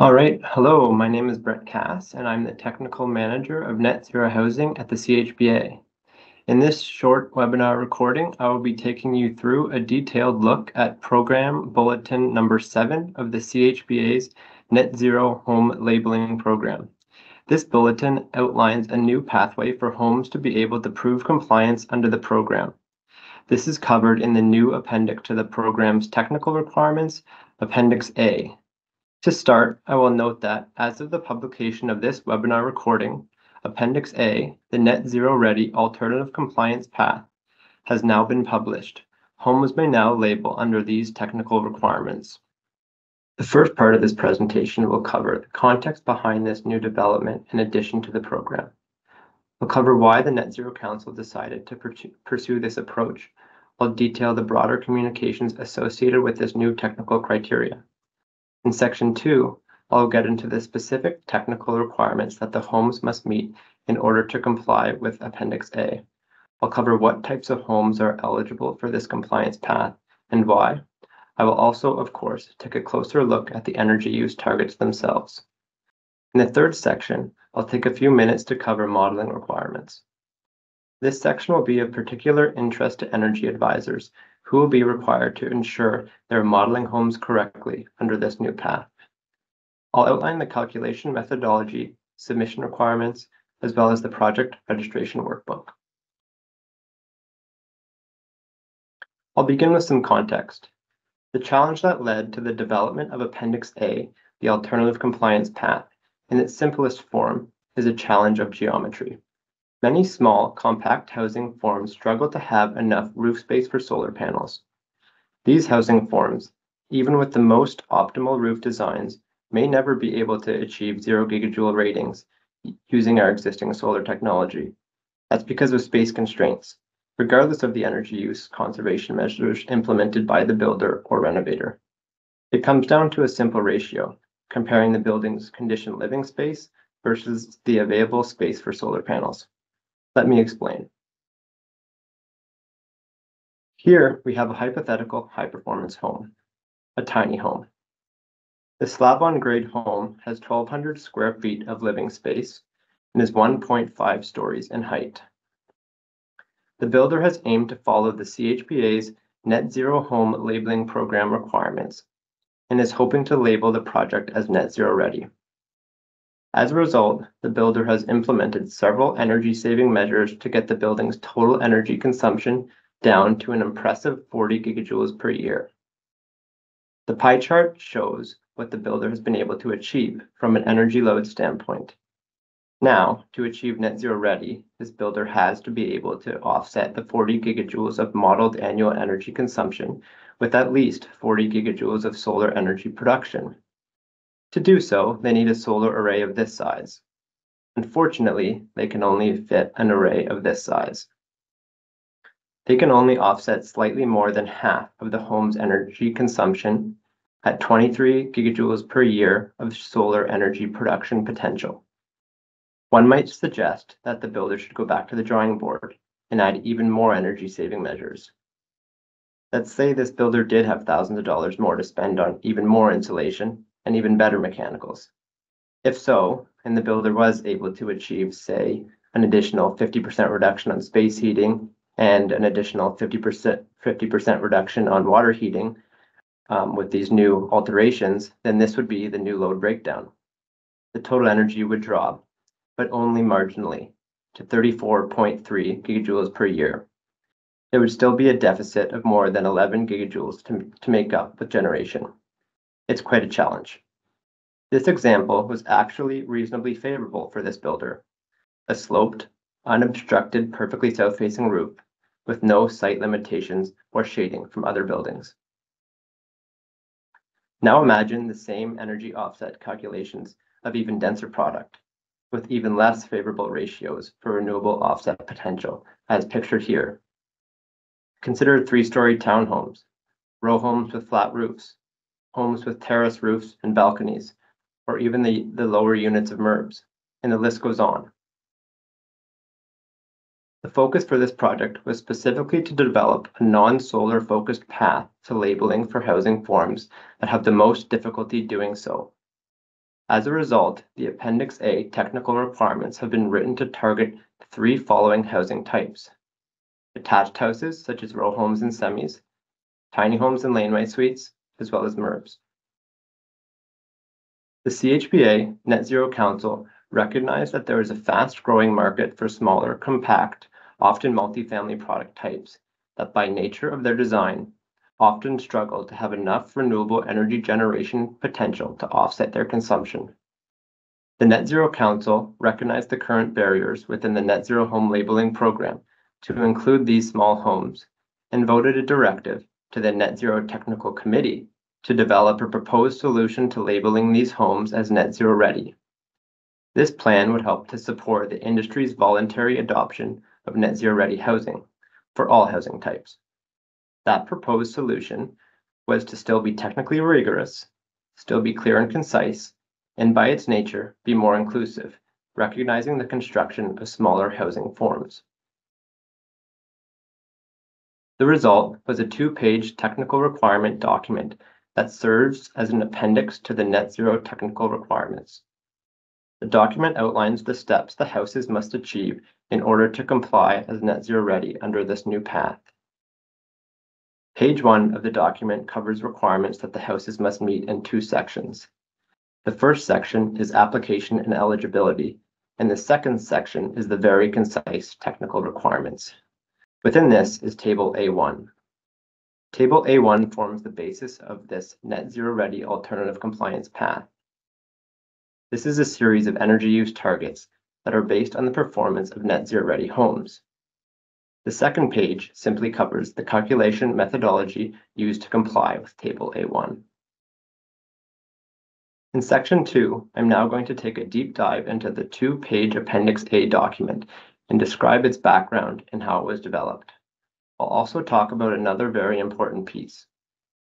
All right. Hello, my name is Brett Cass, and I'm the Technical Manager of Net Zero Housing at the CHBA. In this short webinar recording, I will be taking you through a detailed look at Program Bulletin number 7 of the CHBA's Net Zero Home Labeling Program. This bulletin outlines a new pathway for homes to be able to prove compliance under the program. This is covered in the new appendix to the program's technical requirements, Appendix A. To start, I will note that as of the publication of this webinar recording, Appendix A, the Net Zero Ready Alternative Compliance Path, has now been published. Homes may now label under these technical requirements. The first part of this presentation will cover the context behind this new development in addition to the program. We'll cover why the Net Zero Council decided to pursue this approach. I'll detail the broader communications associated with this new technical criteria. In section two, I'll get into the specific technical requirements that the homes must meet in order to comply with Appendix A. I'll cover what types of homes are eligible for this compliance path and why. I will also, of course, take a closer look at the energy use targets themselves. In the third section, I'll take a few minutes to cover modeling requirements. This section will be of particular interest to energy advisors who will be required to ensure they're modeling homes correctly under this new path. I'll outline the calculation methodology, submission requirements, as well as the project registration workbook. I'll begin with some context. The challenge that led to the development of Appendix A, the alternative compliance path, in its simplest form, is a challenge of geometry. Many small, compact housing forms struggle to have enough roof space for solar panels. These housing forms, even with the most optimal roof designs, may never be able to achieve zero gigajoule ratings using our existing solar technology. That's because of space constraints, regardless of the energy use conservation measures implemented by the builder or renovator. It comes down to a simple ratio, comparing the building's conditioned living space versus the available space for solar panels. Let me explain. Here we have a hypothetical high-performance home, a tiny home. The slab-on-grade home has 1,200 square feet of living space and is 1.5 stories in height. The builder has aimed to follow the CHBA's Net Zero Home Labeling Program requirements and is hoping to label the project as net zero ready. As a result, the builder has implemented several energy-saving measures to get the building's total energy consumption down to an impressive 40 gigajoules per year. The pie chart shows what the builder has been able to achieve from an energy load standpoint. Now, to achieve net zero ready, this builder has to be able to offset the 40 gigajoules of modeled annual energy consumption with at least 40 gigajoules of solar energy production. To do so, they need a solar array of this size. Unfortunately, they can only fit an array of this size. They can only offset slightly more than half of the home's energy consumption at 23 gigajoules per year of solar energy production potential. One might suggest that the builder should go back to the drawing board and add even more energy-saving measures. Let's say this builder did have thousands of dollars more to spend on even more insulation and even better mechanicals. If so, and the builder was able to achieve, say, an additional 50% reduction on space heating and an additional 50% 50% reduction on water heating, um, with these new alterations, then this would be the new load breakdown. The total energy would drop, but only marginally, to 34.3 gigajoules per year. There would still be a deficit of more than 11 gigajoules to, to make up with generation. It's quite a challenge. This example was actually reasonably favorable for this builder. A sloped, unobstructed, perfectly south-facing roof with no site limitations or shading from other buildings. Now imagine the same energy offset calculations of even denser product with even less favorable ratios for renewable offset potential as pictured here. Consider three-story townhomes, row homes with flat roofs, homes with terrace roofs and balconies, or even the, the lower units of MURBs, and the list goes on. The focus for this project was specifically to develop a non-solar focused path to labeling for housing forms that have the most difficulty doing so. As a result, the Appendix A technical requirements have been written to target three following housing types: attached houses such as row homes and semis, tiny homes and laneway suites, as well as MURBs. The CHBA Net Zero Council recognized that there is a fast-growing market for smaller, compact, often multifamily product types that by nature of their design often struggle to have enough renewable energy generation potential to offset their consumption. The Net Zero Council recognized the current barriers within the Net Zero Home Labeling Program to include these small homes and voted a directive to the Net Zero Technical Committee to develop a proposed solution to labeling these homes as net zero ready. This plan would help to support the industry's voluntary adoption of net zero ready housing for all housing types. That proposed solution was to still be technically rigorous, still be clear and concise, and by its nature, be more inclusive, recognizing the construction of smaller housing forms. The result was a two-page technical requirement document that serves as an appendix to the net zero technical requirements. The document outlines the steps the houses must achieve in order to comply as net zero ready under this new path. Page one of the document covers requirements that the houses must meet in two sections. The first section is application and eligibility, and the second section is the very concise technical requirements. Within this is Table A1. Table A1 forms the basis of this net zero ready alternative compliance path. This is a series of energy use targets that are based on the performance of net zero ready homes. The second page simply covers the calculation methodology used to comply with Table A1. In Section 2, I'm now going to take a deep dive into the two-page Appendix A document and describe its background and how it was developed. I'll also talk about another very important piece,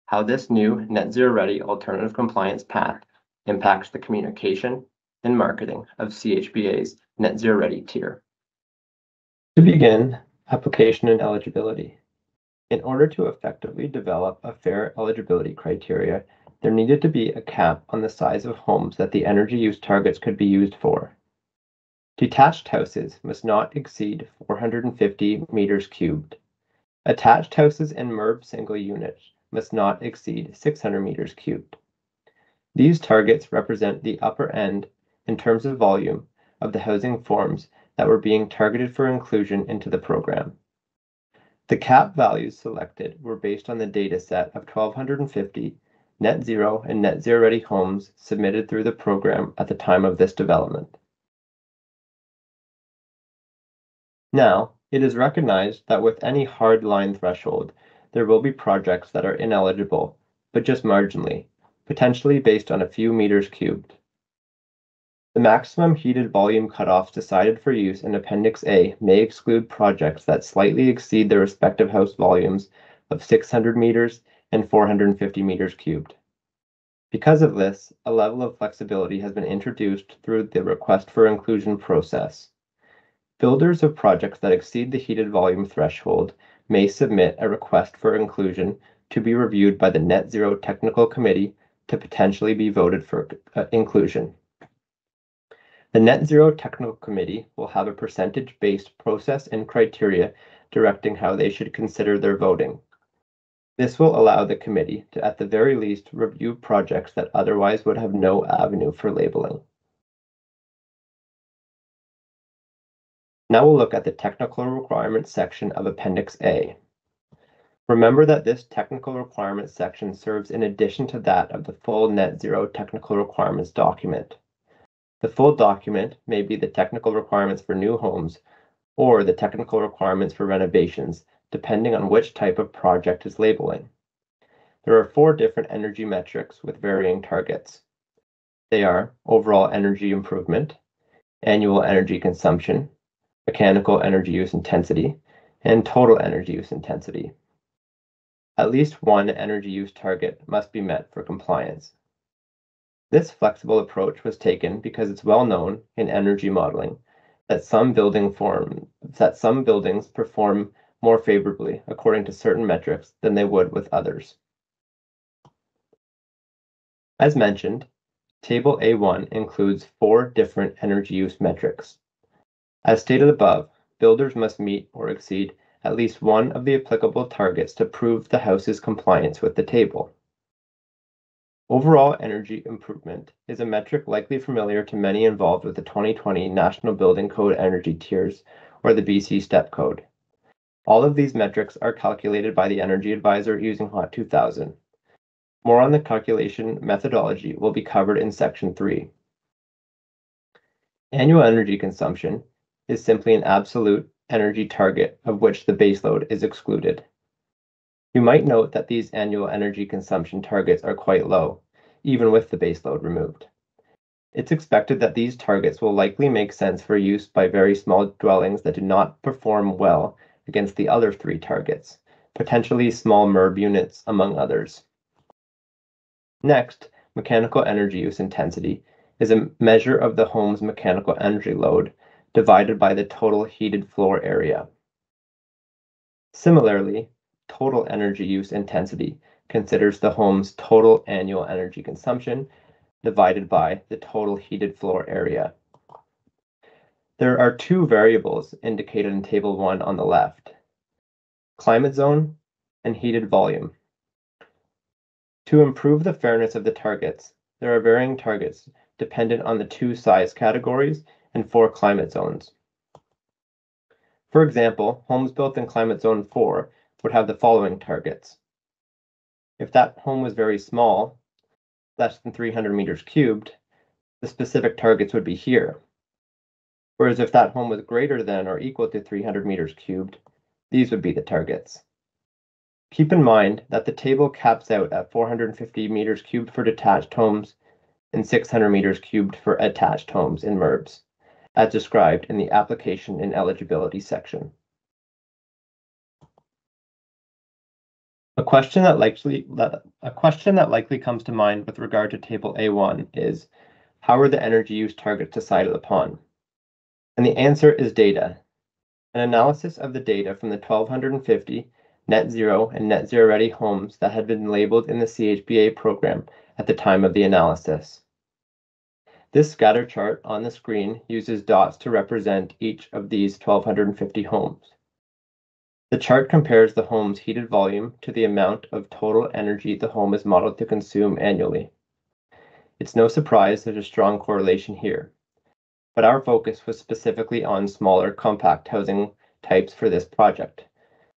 how this new net zero ready alternative compliance path impacts the communication and marketing of CHBA's net zero ready tier. To begin, Application and eligibility. In order to effectively develop a fair eligibility criteria, there needed to be a cap on the size of homes that the energy use targets could be used for. Detached houses must not exceed 450 meters cubed. Attached houses and MURB single units must not exceed 600 meters cubed. These targets represent the upper end in terms of volume of the housing forms that were being targeted for inclusion into the program. The cap values selected were based on the data set of 1,250 net zero and net zero ready homes submitted through the program at the time of this development. Now, it is recognized that with any hard line threshold, there will be projects that are ineligible, but just marginally, potentially based on a few meters cubed. The maximum heated volume cutoffs decided for use in Appendix A may exclude projects that slightly exceed their respective house volumes of 600 meters and 450 meters cubed. Because of this, a level of flexibility has been introduced through the request for inclusion process. Builders of projects that exceed the heated volume threshold may submit a request for inclusion to be reviewed by the Net Zero Technical Committee to potentially be voted for uh, inclusion. The Net Zero Technical Committee will have a percentage-based process and criteria directing how they should consider their voting. This will allow the committee to, at the very least, review projects that otherwise would have no avenue for labeling. Now we'll look at the technical requirements section of Appendix A. Remember that this technical requirements section serves in addition to that of the full Net Zero technical requirements document. The full document may be the technical requirements for new homes or the technical requirements for renovations, depending on which type of project is labeling. There are four different energy metrics with varying targets. They are overall energy improvement, annual energy consumption, mechanical energy use intensity, and total energy use intensity. At least one energy use target must be met for compliance. This flexible approach was taken because it's well known in energy modeling that some building form that some buildings perform more favorably according to certain metrics than they would with others. As mentioned, Table A1 includes four different energy use metrics. As stated above, builders must meet or exceed at least one of the applicable targets to prove the house's compliance with the table. Overall energy improvement is a metric likely familiar to many involved with the 2020 National Building Code Energy Tiers or the BC STEP Code. All of these metrics are calculated by the Energy Advisor using HOT 2000. More on the calculation methodology will be covered in section 3. Annual energy consumption is simply an absolute energy target of which the baseload is excluded. You might note that these annual energy consumption targets are quite low, even with the baseload removed. It's expected that these targets will likely make sense for use by very small dwellings that do not perform well against the other three targets, potentially small MURB units, among others. Next, mechanical energy use intensity is a measure of the home's mechanical energy load divided by the total heated floor area. Similarly, total energy use intensity considers the home's total annual energy consumption divided by the total heated floor area. There are two variables indicated in Table 1 on the left, climate zone and heated volume. To improve the fairness of the targets, there are varying targets dependent on the two size categories and four climate zones. For example, homes built in climate zone 4 would have the following targets. If that home was very small, less than 300 meters cubed, the specific targets would be here. Whereas if that home was greater than or equal to 300 meters cubed, these would be the targets. Keep in mind that the table caps out at 450 meters cubed for detached homes and 600 meters cubed for attached homes in MURBs, as described in the application and eligibility section. A question that likely a question that likely comes to mind with regard to table A1 is how are the energy use targets decided upon? And the answer is data. An analysis of the data from the 1250 net zero and net zero ready homes that had been labeled in the CHBA program at the time of the analysis. This scatter chart on the screen uses dots to represent each of these 1250 homes. The chart compares the home's heated volume to the amount of total energy the home is modeled to consume annually. It's no surprise there's a strong correlation here, but our focus was specifically on smaller compact housing types for this project,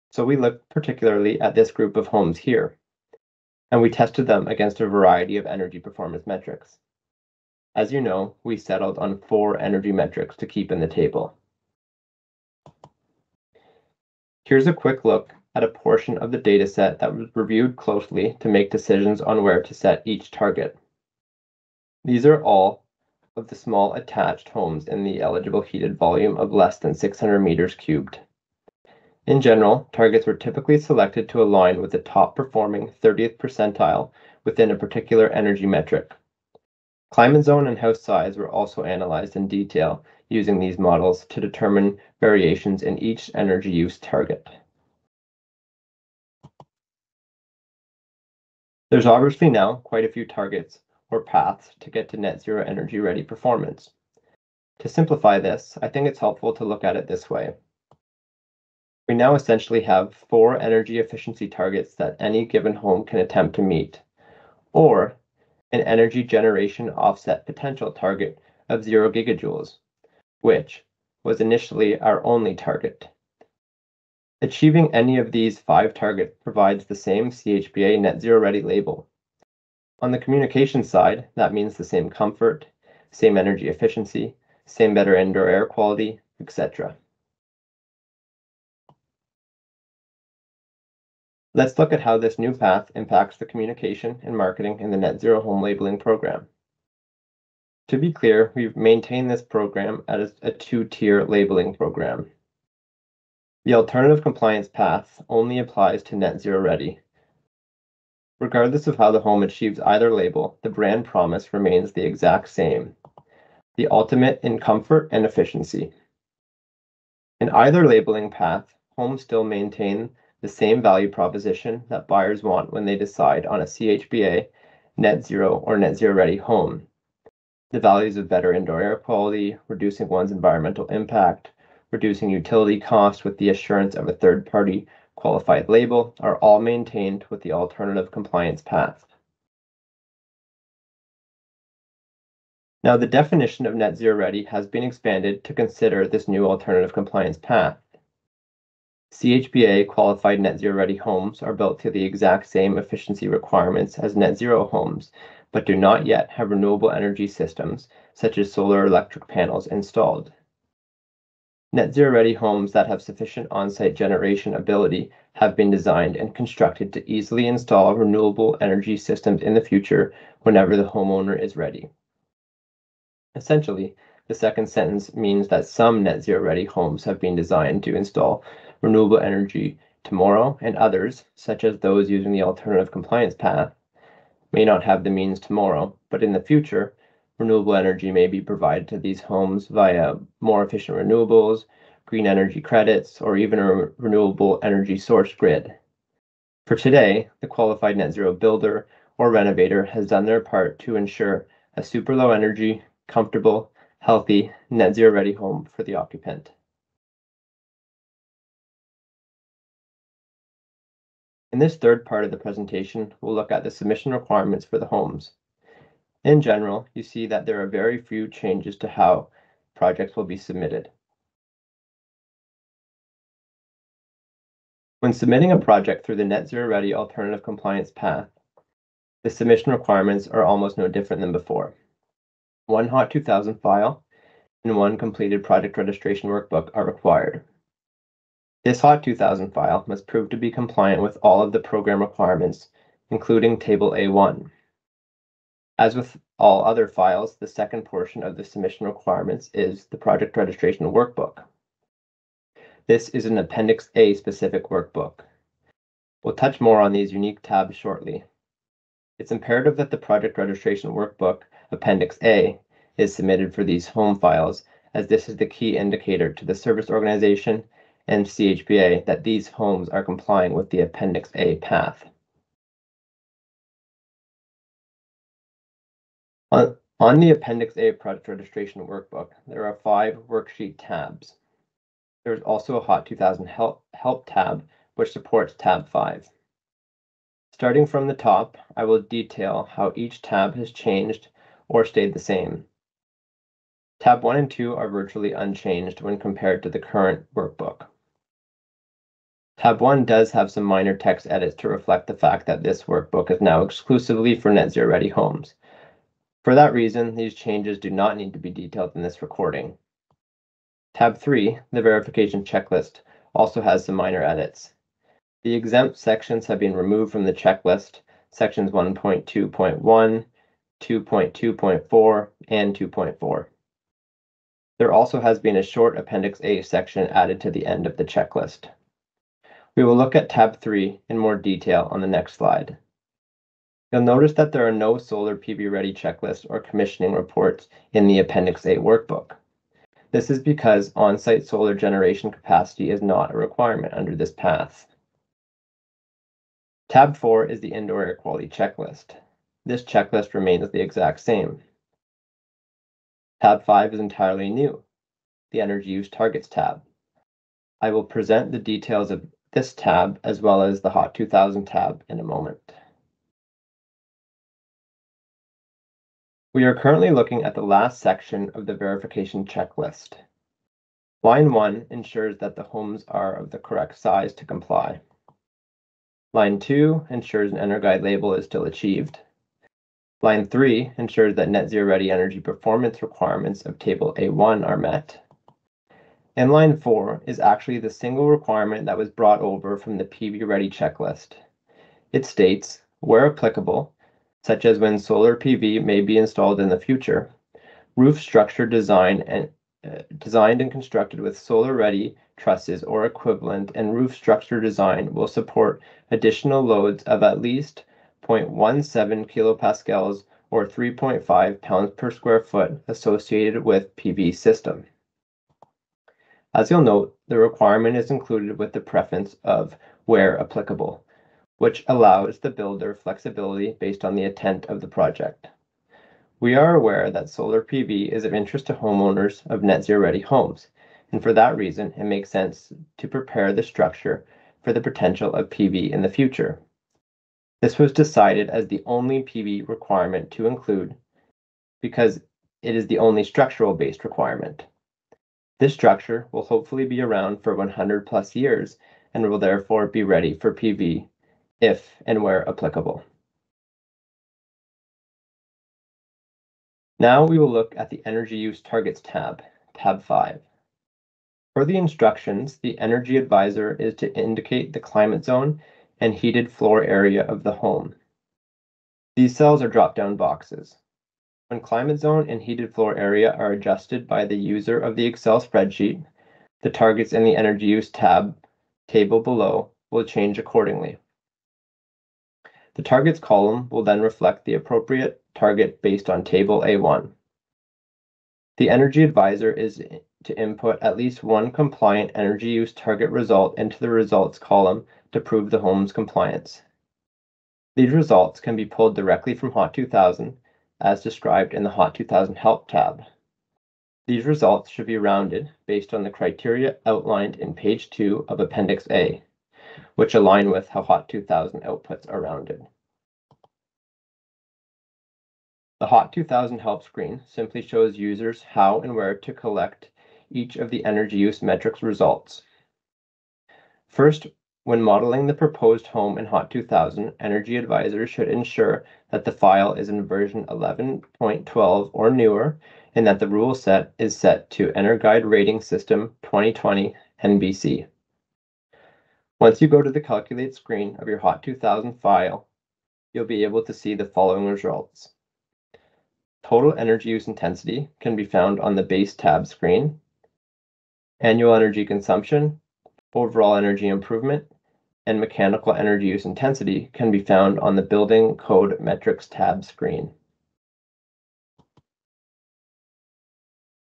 so we looked particularly at this group of homes here, and we tested them against a variety of energy performance metrics. As you know, we settled on four energy metrics to keep in the table. Here's a quick look at a portion of the dataset that was reviewed closely to make decisions on where to set each target. These are all of the small attached homes in the eligible heated volume of less than 600 meters cubed. In general, targets were typically selected to align with the top performing 30th percentile within a particular energy metric. Climate zone and house size were also analyzed in detail using these models to determine variations in each energy use target. There's obviously now quite a few targets or paths to get to net zero energy ready performance. To simplify this, I think it's helpful to look at it this way. We now essentially have four energy efficiency targets that any given home can attempt to meet, or an energy generation offset potential target of 0 gigajoules, which was initially our only target. Achieving any of these five targets provides the same CHBA Net Zero Ready label. On the communication side, that means the same comfort, same energy efficiency, same better indoor air quality, etc. Let's look at how this new path impacts the communication and marketing in the Net Zero Home Labeling program. To be clear, we've maintained this program as a two-tier labeling program. The alternative compliance path only applies to Net Zero Ready. Regardless of how the home achieves either label, the brand promise remains the exact same, the ultimate in comfort and efficiency. In either labeling path, homes still maintain the same value proposition that buyers want when they decide on a CHBA net zero or net zero ready home. the values of better indoor air quality, reducing one's environmental impact, reducing utility costs with the assurance of a third-party qualified label are all maintained with the alternative compliance path. Now, the definition of net zero ready has been expanded to consider this new alternative compliance path. CHBA qualified net zero ready homes are built to the exact same efficiency requirements as net zero homes, but do not yet have renewable energy systems such as solar electric panels installed. Net zero ready homes that have sufficient on-site generation ability have been designed and constructed to easily install renewable energy systems in the future whenever the homeowner is ready. Essentially, the second sentence means that some net zero ready homes have been designed to install renewable energy tomorrow, and others, such as those using the alternative compliance path, may not have the means tomorrow, but in the future, renewable energy may be provided to these homes via more efficient renewables, green energy credits, or even a renewable energy source grid. For today, the qualified net zero builder or renovator has done their part to ensure a super low energy, comfortable, healthy, net zero ready home for the occupant. In this third part of the presentation, we'll look at the submission requirements for the homes. In general, you see that there are very few changes to how projects will be submitted. When submitting a project through the Net Zero Ready Alternative Compliance path, the submission requirements are almost no different than before one HOT 2000 file, and one completed project registration workbook are required. This HOT 2000 file must prove to be compliant with all of the program requirements, including Table A1. As with all other files, the second portion of the submission requirements is the project registration workbook. This is an Appendix A specific workbook. We'll touch more on these unique tabs shortly. It's imperative that the project registration workbook Appendix A is submitted for these home files, as this is the key indicator to the service organization and CHBA that these homes are complying with the Appendix A path. On, on the Appendix A project registration workbook, there are five worksheet tabs. There's also a HOT 2000 help, help tab, which supports tab 5. Starting from the top, I will detail how each tab has changed or stayed the same. Tab 1 and 2 are virtually unchanged when compared to the current workbook. Tab 1 does have some minor text edits to reflect the fact that this workbook is now exclusively for net zero ready homes. For that reason, these changes do not need to be detailed in this recording. Tab 3, the verification checklist, also has some minor edits. The exempt sections have been removed from the checklist, sections 1.2.1, 2.2.4, and 2.4. There also has been a short Appendix A section added to the end of the checklist. We will look at tab 3 in more detail on the next slide. You'll notice that there are no solar PV ready checklists or commissioning reports in the Appendix A workbook. This is because on-site solar generation capacity is not a requirement under this path. Tab 4 is the indoor air quality checklist this checklist remains the exact same. Tab 5 is entirely new, the Energy Use Targets tab. I will present the details of this tab as well as the HOT 2000 tab in a moment. We are currently looking at the last section of the verification checklist. Line 1 ensures that the homes are of the correct size to comply. Line 2 ensures an EnerGuide label is still achieved. Line 3 ensures that net zero ready energy performance requirements of Table A1 are met. And line 4 is actually the single requirement that was brought over from the PV Ready checklist. It states, where applicable, such as when solar PV may be installed in the future, roof structure design and uh, designed and constructed with solar ready trusses or equivalent and roof structure design will support additional loads of at least 0.17 kilopascals or 3.5 pounds per square foot associated with PV system. As you'll note, the requirement is included with the preference of where applicable, which allows the builder flexibility based on the intent of the project. We are aware that solar PV is of interest to homeowners of net zero ready homes, and for that reason, it makes sense to prepare the structure for the potential of PV in the future. This was decided as the only PV requirement to include because it is the only structural based requirement. This structure will hopefully be around for 100 plus years and will therefore be ready for PV if and where applicable. Now we will look at the Energy Use Targets tab, tab 5. For the instructions, the Energy Advisor is to indicate the climate zone and heated floor area of the home. These cells are drop-down boxes. When climate zone and heated floor area are adjusted by the user of the Excel spreadsheet, the targets in the energy use tab table below will change accordingly. The targets column will then reflect the appropriate target based on table A1. The energy advisor is to input at least one compliant energy use target result into the results column to prove the home's compliance. These results can be pulled directly from HOT 2000 as described in the HOT 2000 Help tab. These results should be rounded based on the criteria outlined in page 2 of Appendix A, which align with how HOT 2000 outputs are rounded. The HOT 2000 Help screen simply shows users how and where to collect each of the energy use metrics results. First, when modeling the proposed home in HOT 2000, Energy advisors should ensure that the file is in version 11.12 or newer and that the rule set is set to EnerGuide Rating System 2020 NBC. Once you go to the Calculate screen of your HOT 2000 file, you'll be able to see the following results. Total energy use intensity can be found on the Base tab screen. Annual energy consumption, overall energy improvement, and mechanical energy use intensity can be found on the Building Code Metrics tab screen.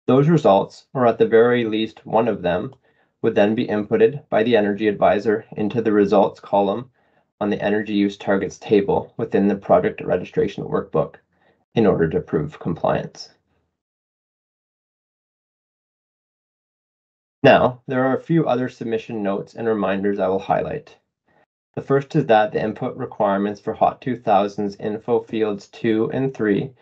Those results, or at the very least one of them, would then be inputted by the Energy Advisor into the results column on the energy use targets table within the project registration workbook in order to prove compliance. Now, there are a few other submission notes and reminders I will highlight. The first is that the input requirements for HOT 2000's info fields 2 and 3,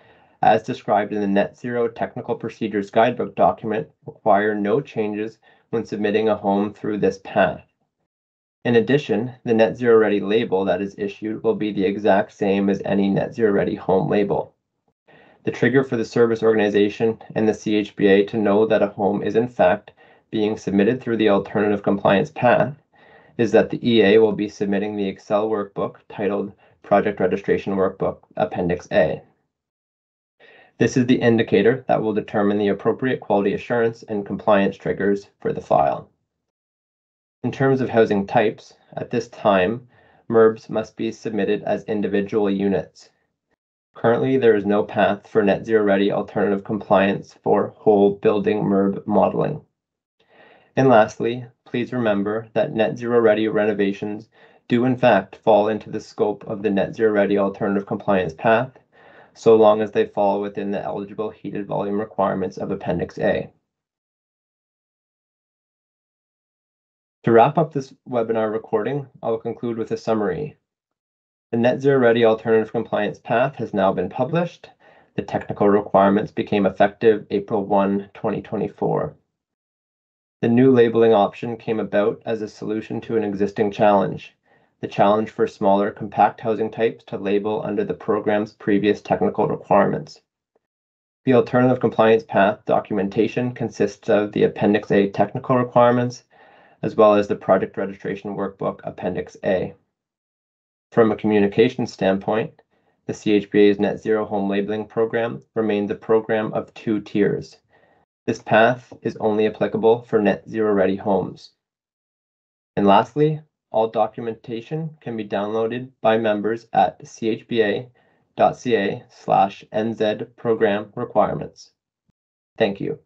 as described in the Net Zero Technical Procedures Guidebook document, require no changes when submitting a home through this path. In addition, the Net Zero Ready label that is issued will be the exact same as any Net Zero Ready home label. The trigger for the service organization and the CHBA to know that a home is in fact being submitted through the alternative compliance path is that the EA will be submitting the Excel workbook titled Project Registration Workbook Appendix A. This is the indicator that will determine the appropriate quality assurance and compliance triggers for the file. In terms of housing types, at this time, MURBs must be submitted as individual units. Currently, there is no path for net zero ready alternative compliance for whole building MURB modeling. And lastly, please remember that net zero ready renovations do in fact fall into the scope of the net zero ready alternative compliance path, so long as they fall within the eligible heated volume requirements of Appendix A. To wrap up this webinar recording, I will conclude with a summary. The Net Zero Ready Alternative Compliance Path has now been published. The technical requirements became effective April 1, 2024. The new labeling option came about as a solution to an existing challenge, the challenge for smaller compact housing types to label under the program's previous technical requirements. The alternative compliance path documentation consists of the Appendix A technical requirements, as well as the project registration workbook Appendix A. From a communication standpoint, the CHBA's Net Zero Home Labeling Program remains a program of two tiers. This path is only applicable for net zero ready homes. And lastly, all documentation can be downloaded by members at chba.ca slash nz program requirements. Thank you.